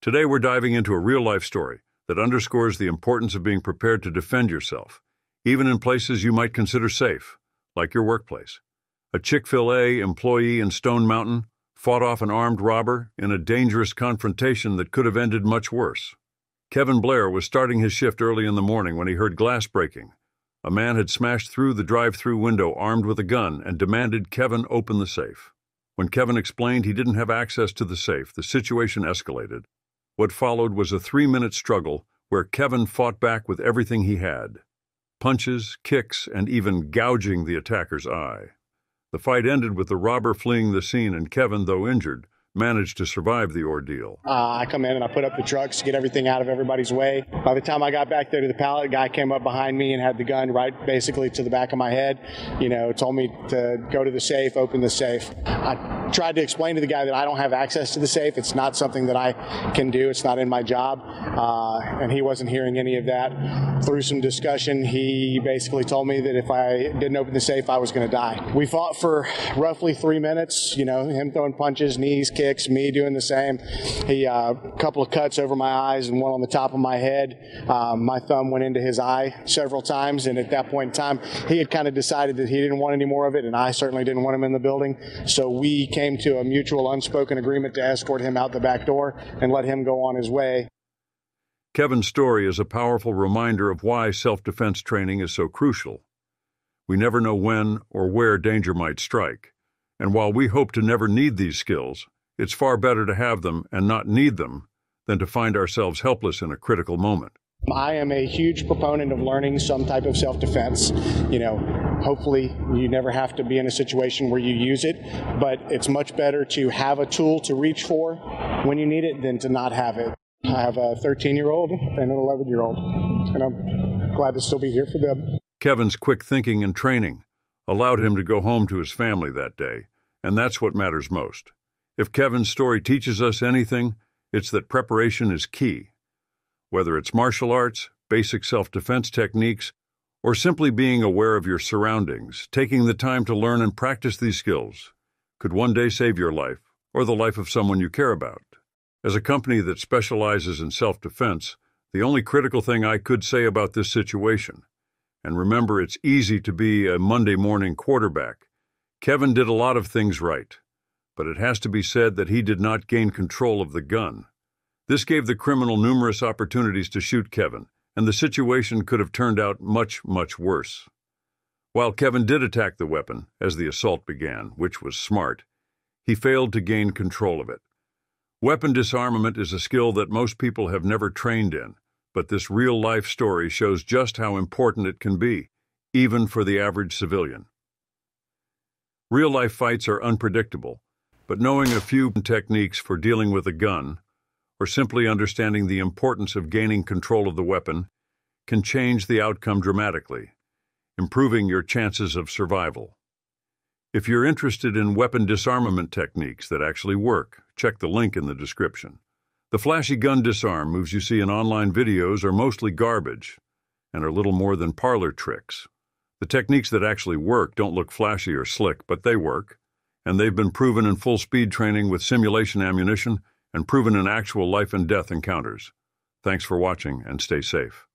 Today we're diving into a real-life story that underscores the importance of being prepared to defend yourself, even in places you might consider safe, like your workplace. A Chick-fil-A employee in Stone Mountain fought off an armed robber in a dangerous confrontation that could have ended much worse. Kevin Blair was starting his shift early in the morning when he heard glass breaking. A man had smashed through the drive-through window armed with a gun and demanded Kevin open the safe. When Kevin explained he didn't have access to the safe, the situation escalated. What followed was a three-minute struggle where Kevin fought back with everything he had. Punches, kicks, and even gouging the attacker's eye. The fight ended with the robber fleeing the scene and Kevin, though injured, managed to survive the ordeal. Uh, I come in and I put up the trucks to get everything out of everybody's way. By the time I got back there to the pallet, a guy came up behind me and had the gun right basically to the back of my head. You know, told me to go to the safe, open the safe. I tried to explain to the guy that I don't have access to the safe. It's not something that I can do. It's not in my job. Uh, and he wasn't hearing any of that. Through some discussion, he basically told me that if I didn't open the safe, I was going to die. We fought for roughly three minutes. You know, him throwing punches, knees, kicks kicks, me doing the same. He a uh, couple of cuts over my eyes and one on the top of my head. Um, my thumb went into his eye several times, and at that point in time, he had kind of decided that he didn't want any more of it, and I certainly didn't want him in the building. So we came to a mutual unspoken agreement to escort him out the back door and let him go on his way. Kevin's story is a powerful reminder of why self-defense training is so crucial. We never know when or where danger might strike, and while we hope to never need these skills, it's far better to have them and not need them than to find ourselves helpless in a critical moment. I am a huge proponent of learning some type of self defense. You know, hopefully you never have to be in a situation where you use it, but it's much better to have a tool to reach for when you need it than to not have it. I have a 13 year old and an 11 year old, and I'm glad to still be here for them. Kevin's quick thinking and training allowed him to go home to his family that day, and that's what matters most. If Kevin's story teaches us anything, it's that preparation is key. Whether it's martial arts, basic self-defense techniques, or simply being aware of your surroundings, taking the time to learn and practice these skills could one day save your life or the life of someone you care about. As a company that specializes in self-defense, the only critical thing I could say about this situation, and remember it's easy to be a Monday morning quarterback, Kevin did a lot of things right but it has to be said that he did not gain control of the gun. This gave the criminal numerous opportunities to shoot Kevin, and the situation could have turned out much, much worse. While Kevin did attack the weapon as the assault began, which was smart, he failed to gain control of it. Weapon disarmament is a skill that most people have never trained in, but this real-life story shows just how important it can be, even for the average civilian. Real-life fights are unpredictable, but knowing a few techniques for dealing with a gun, or simply understanding the importance of gaining control of the weapon, can change the outcome dramatically, improving your chances of survival. If you're interested in weapon disarmament techniques that actually work, check the link in the description. The flashy gun disarm moves you see in online videos are mostly garbage and are little more than parlor tricks. The techniques that actually work don't look flashy or slick, but they work and they've been proven in full speed training with simulation ammunition and proven in actual life and death encounters. Thanks for watching and stay safe.